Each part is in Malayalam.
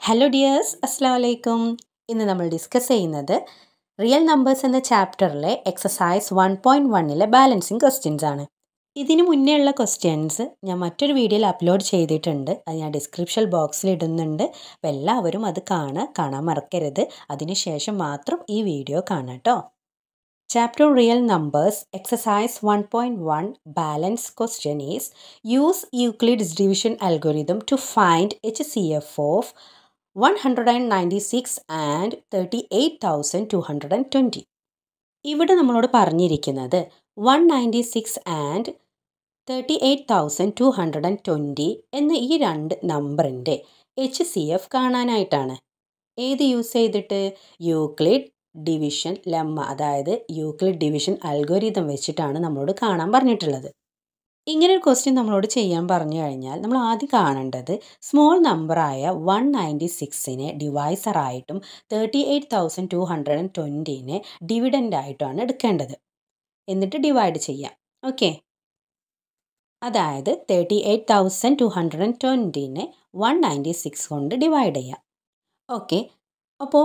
ഹലോ ഡിയേഴ്സ് അസ്സാം വലൈക്കും ഇന്ന് നമ്മൾ ഡിസ്കസ് ചെയ്യുന്നത് റിയൽ നമ്പേഴ്സ് എന്ന ചാപ്റ്ററിലെ എക്സസൈസ് വൺ പോയിന്റ് വണ്ണിലെ ബാലൻസിങ് ക്വസ്റ്റ്യൻസ് ആണ്. ഇതിനു മുന്നേ ഉള്ള ക്വസ്റ്റ്യൻസ് ഞാൻ മറ്റൊരു വീഡിയോയിൽ അപ്ലോഡ് ചെയ്തിട്ടുണ്ട്. അത് ഞാൻ ഡിസ്ക്രിപ്ഷൻ ബോക്സിൽ ഇടുന്നുണ്ട്. അപ്പോൾ എല്ലാവരും അത് കാണുക കാണാൻ മറക്കരുത്. അതിനുശേഷം മാത്രം ഈ വീഡിയോ കാണാം കേട്ടോ Chapter Real Numbers, balance 1.1 is use is Use algorithm to find H C F of 196 and 38,220. ഇവിടെ നമ്മളോട് പറഞ്ഞിരിക്കുന്നത് one ninety six and thirty eight thousand two hundred and twenty എന്ന ഈ രണ്ട് നമ്പറിന്റെ എച്ച് സി എഫ് കാണാനായിട്ടാണ്. ഏത് യൂസ് ചെയ്തിട്ട്? യൂക്ലിഡ് ഡിവിഷൻ ലെമ്മ അതായത് യൂക്ലിഡ് ഡിവിഷൻ അൽഗോരിതം വെച്ചിട്ടാണ് നമ്മളോട് കാണാൻ പറഞ്ഞിട്ടുള്ളത്. ഇങ്ങനെ ഒരു ക്വസ്റ്റ്യൻ നമ്മളോട് ചെയ്യാൻ പറഞ്ഞു കഴിഞ്ഞാൽ നമ്മൾ ആദ്യം കാണേണ്ടത് സ്മോൾ നമ്പറായ വൺ നയന്റി സിക്സിനെ ഡിവൈസറായിട്ടും thirty eight thousand two hundred and ട്വന്റീനെ dividend ആയിട്ടുമാണ് എടുക്കേണ്ടത്. എന്നിട്ട് ഡിവൈഡ് ചെയ്യാം. ഓക്കെ അതായത് thirty eight thousand two hundred and ട്വന്റീനെ one ninety six കൊണ്ട് ഡിവൈഡ് ചെയ്യാം. ഓക്കെ അപ്പോൾ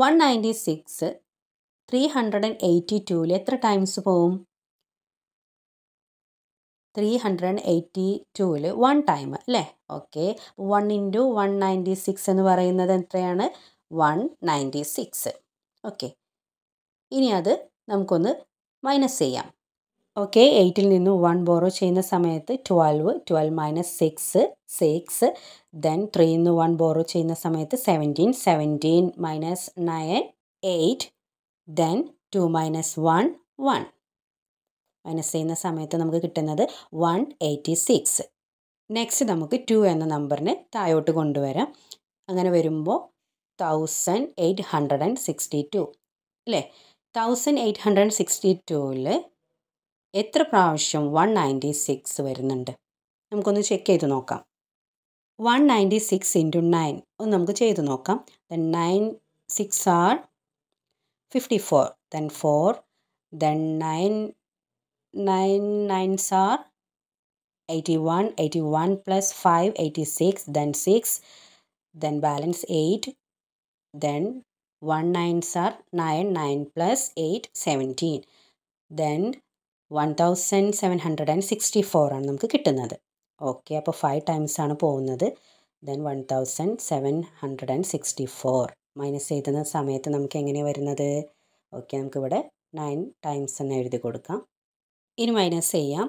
one ninety six three hundred and eighty ടൂവിൽ എത്ര ടൈംസ് പോവും? ത്രീ ഹൺഡ്രഡ് എയ്റ്റി ടൂവിൽ വൺ ടൈം അല്ലേ? Okay one into one ninety six എന്ന് പറയുന്നത് എത്രയാണ്? വൺ നയന്റി സിക്സ് ഓക്കെ ഇനി അത് നമുക്കൊന്ന് മൈനസ് ചെയ്യാം. ഓക്കെ എയ്റ്റിൽ നിന്ന് വൺ ബോറോ ചെയ്യുന്ന സമയത്ത് twelve twelve minus six six then ത്രീയിൽ നിന്ന് വൺ ബോറോ ചെയ്യുന്ന സമയത്ത് seventeen seventeen minus nine eight then two minus one one minus ചെയ്യുന്ന സമയത്ത് നമുക്ക് കിട്ടുന്നത് വൺ എയ്റ്റി സിക്സ് നെക്സ്റ്റ് നമുക്ക് ടു എന്ന നമ്പറിനെ താഴോട്ട് കൊണ്ടുവരാം. അങ്ങനെ വരുമ്പോൾ thousand eight hundred and sixty two അല്ലേ? Thousand eight hundred and sixty ടുവിൽ എത്ര പ്രാവശ്യം വൺ നയന്റി സിക്സ് വരുന്നുണ്ട്? നമുക്കൊന്ന് ചെക്ക് ചെയ്ത് നോക്കാം. One ninety six into nine ഒന്ന് നമുക്ക് ചെയ്ത് നോക്കാം. Then nine six are fifty four then four then nine eighty six then six then balance eight then one nines are nine nine plus eight seventeen then one thousand seven hundred and sixty four ആണ് നമുക്ക് കിട്ടുന്നത്. ഓക്കെ അപ്പോൾ ഫൈവ് ടൈംസ് ആണ് പോകുന്നത്. Then one thousand seven hundred and sixty four minus ചെയ്തുന്ന സമയത്ത് നമുക്ക് എങ്ങനെയാണ് വരുന്നത്? ഓക്കെ നമുക്കിവിടെ നയൻ ടൈംസ് എന്ന് എഴുതി കൊടുക്കാം. ഇനി മൈനസ് ചെയ്യാം.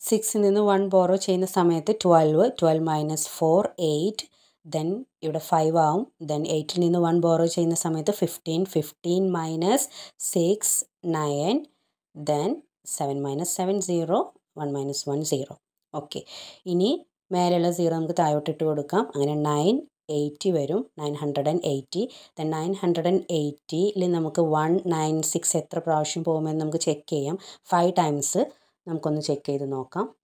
സിക്സിൽ നിന്ന് വൺ ബോറോ ചെയ്യുന്ന സമയത്ത് twelve twelve minus four eight then ഇവിടെ ഫൈവ് ആവും. ദെൻ എയ്റ്റിൽ നിന്ന് വൺ ബോറോ ചെയ്യുന്ന സമയത്ത് fifteen fifteen minus six nine then seven minus seven zero one minus one zero okay ഇനി മേലെയുള്ള സീറോ നമുക്ക് താഴോട്ടിട്ട് കൊടുക്കാം. അങ്ങനെ നയൻ എയ്റ്റി വരും nine hundred and eighty. Then nine hundred and എയ്റ്റിയിൽ നമുക്ക് വൺ നയൻ സിക്സ് എത്ര പ്രാവശ്യം പോകുമെന്ന് നമുക്ക് ചെക്ക് ചെയ്യാം. ഫൈവ് ടൈംസ് നമുക്കൊന്ന് ചെക്ക് ചെയ്ത് നോക്കാം.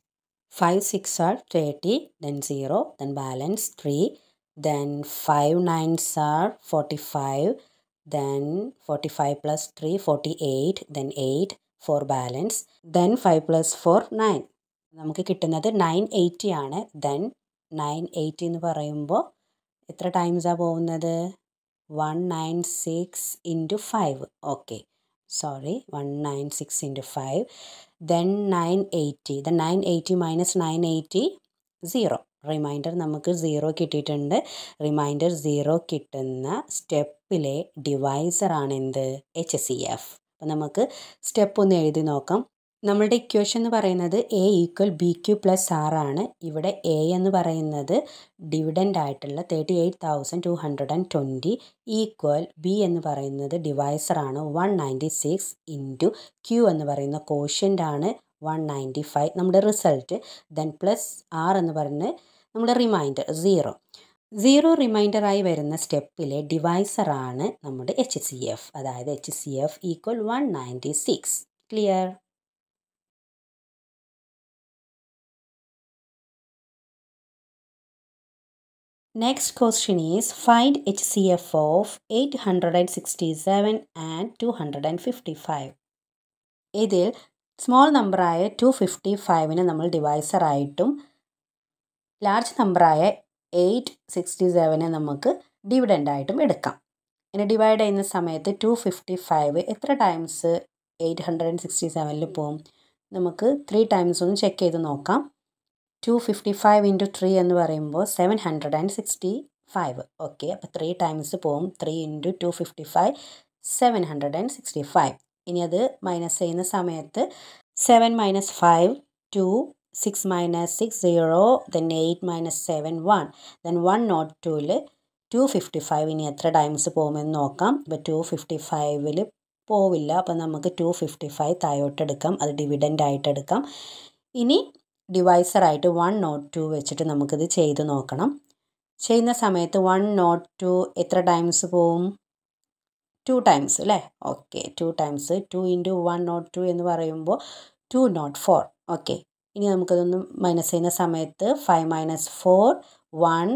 Five six are thirty then zero then balance three then five nines are forty five then forty five plus three forty eight then eight four balance then five plus four nine. നമുക്ക് കിട്ടുന്നത് നയൻ എയ്റ്റി ആണ്. ദെൻ നയൻ എയ്റ്റി എന്ന് പറയുമ്പോൾ എത്ര ടൈംസാണ് പോകുന്നത്? One nine six into five okay sorry one nine six into five then nine eighty then nine eighty minus nine eighty zero remainder നമുക്ക് സീറോ കിട്ടിയിട്ടുണ്ട്. റിമൈൻഡർ സീറോ കിട്ടുന്ന സ്റ്റെപ്പിലെ ഡിവൈസറാണ് എന്ത്? എച്ച് സി എഫ് അപ്പം നമുക്ക് സ്റ്റെപ്പ് ഒന്ന് എഴുതി നോക്കാം. നമ്മളുടെ ഇക്വേഷൻ എന്ന് പറയുന്നത് A equal B Q plus R ആണ്. ഇവിടെ എ എന്ന് പറയുന്നത് ഡിവിഡന്റ് ആയിട്ടുള്ള thirty eight thousand two hundred and twenty equal B എന്ന് പറയുന്നത് ഡിവൈസറാണ് one ninety six into Q എന്ന് പറയുന്ന കോഷ്യന്റ് ആണ് വൺ നയന്റി ഫൈവ് നമ്മുടെ റിസൾട്ട് ദെൻ പ്ലസ് ആർ എന്ന് പറയുന്നത് നമ്മുടെ റിമൈൻഡർ സീറോ സീറോ റിമൈൻഡറായി വരുന്ന സ്റ്റെപ്പിലെ ഡിവൈസറാണ് നമ്മുടെ എച്ച് സി എഫ് അതായത് H C F equal one ninety six clear Next question is find HCF of 867 and 255. ഇതിൽ സ്മോൾ നമ്പറായ ടു ഫിഫ്റ്റി ഫൈവിനെ നമ്മൾ ഡിവൈസറായിട്ടും ലാർജ് നമ്പറായ എയ്റ്റ് സിക്സ്റ്റി സെവനെ നമുക്ക് ഡിവിഡന്റായിട്ടും എടുക്കാം. ഇനി ഡിവൈഡ് ചെയ്യുന്ന സമയത്ത് ടു ഫിഫ്റ്റി ഫൈവ് എത്ര times eight hundred and sixty സെവനിൽ പോകും നമുക്ക് ത്രീ ടൈംസ് ഒന്ന് ചെക്ക് ചെയ്ത് നോക്കാം. Two fifty five into three എന്ന് പറയുമ്പോൾ seven hundred and sixty five okay അപ്പോൾ ത്രീ ടൈംസ് പോവും. Three into two fifty five seven hundred and sixty five ഇനി അത് മൈനസ് ചെയ്യുന്ന സമയത്ത് seven minus five two six minus six zero then eight minus seven one then one naught ടുവിൽ ടു ഫിഫ്റ്റി ഫൈവ് ഇനി എത്ര ടൈംസ് പോകുമെന്ന് നോക്കാം. ഇപ്പോൾ ടു ഫിഫ്റ്റി ഫൈവിൽ പോവില്ല. അപ്പോൾ നമുക്ക് ടു ഫിഫ്റ്റി ഫൈവ് താഴോട്ട് എടുക്കാം അത് ഡിവിഡന്റ് ആയിട്ടെടുക്കാം. ഇനി ഡിവൈസറായിട്ട് വൺ നോട്ട് ടു വെച്ചിട്ട് നമുക്കിത് ചെയ്ത് നോക്കണം. ചെയ്യുന്ന സമയത്ത് വൺ നോട്ട് ടു എത്ര ടൈംസ് പോവും? ടു ടൈംസ് അല്ലേ okay two times two into one naught two എന്ന് പറയുമ്പോൾ ടു നോട്ട് ഫോർ ഓക്കെ ഇനി നമുക്കതൊന്ന് മൈനസ് ചെയ്യുന്ന സമയത്ത് five minus four one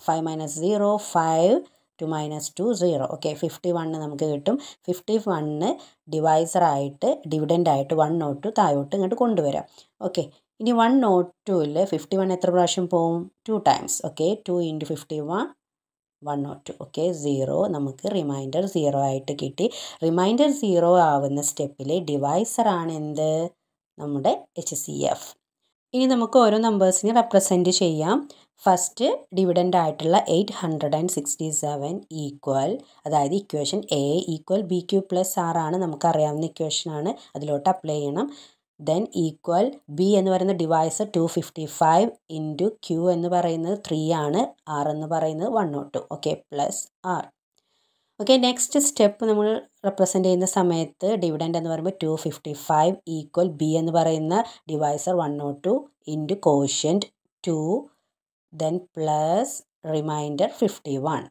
five minus zero five two minus two zero okay fifty one നമുക്ക് കിട്ടും. ഫിഫ്റ്റി വണ്ണ് ഡിവൈസറായിട്ട് ഡിവിഡന്റായിട്ട് വൺ നോട്ട് ടു താഴോട്ട് ഇങ്ങോട്ട് കൊണ്ടുവരാം. ഓക്കെ ഇനി വൺ നോട്ട് ടുവിൽ ഫിഫ്റ്റി വൺ എത്ര പ്രാവശ്യം പോവും? Two times okay two into fifty one one naught two okay zero നമുക്ക് റിമൈൻഡർ സീറോ ആയിട്ട് കിട്ടി. റിമൈൻഡർ സീറോ ആവുന്ന സ്റ്റെപ്പിൽ ഡിവൈസറാണ് എന്ത്? നമ്മുടെ എച്ച് സി എഫ് ഇനി നമുക്ക് ഓരോ നമ്പേഴ്സിനെ റെപ്രസെന്റ് ചെയ്യാം. ഫസ്റ്റ് ഡിവിഡന്റ് ആയിട്ടുള്ള eight hundred and sixty seven equal അതായത് equation A equal B Q plus R ആണ്. നമുക്കറിയാവുന്ന ഇക്വേഷനാണ് അതിലോട്ട് അപ്ലൈ ചെയ്യണം. ദെൻ ഈക്വൽ ബി എന്ന് പറയുന്ന devise two fifty five into Q എന്ന് പറയുന്നത് ത്രീ ആണ്. ആർ എന്ന് പറയുന്നത് one naught okay plus R okay next step നമ്മൾ റെപ്രസെന്റ് ചെയ്യുന്ന സമയത്ത് ഡിവിഡൻഡ് എന്ന് പറയുമ്പോൾ two fifty five equal B എന്ന് പറയുന്ന divisor one naught two into quotient two then plus remainder fifty one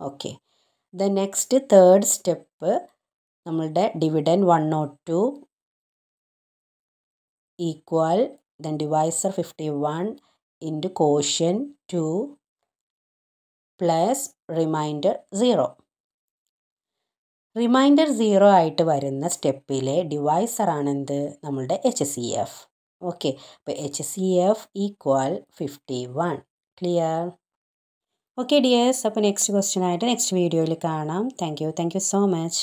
okay the next third step നമ്മളുടെ dividend one naught two then divisor fifty one into quotient two plus remainder zero remainder zero ആയിട്ട് വരുന്ന സ്റ്റെപ്പിലെ ഡിവൈസറാണെന്ത് നമ്മളുടെ എച്ച് സി എഫ് ഓക്കെ അപ്പോൾ H C F equal fifty one clear okay dears അപ്പോൾ നെക്സ്റ്റ് ക്വസ്റ്റ്യൻ ആയിട്ട് നെക്സ്റ്റ് വീഡിയോയിൽ കാണാം. Thank you thank you so much